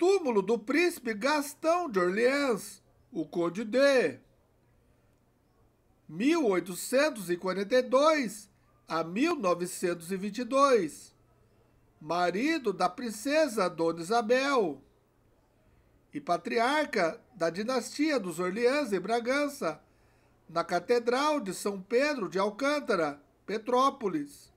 Túmulo do príncipe Gastão de Orleans, o Conde de 1842 a 1922. Marido da princesa Dona Isabel e patriarca da dinastia dos Orleans e Bragança, na Catedral de São Pedro de Alcântara, Petrópolis.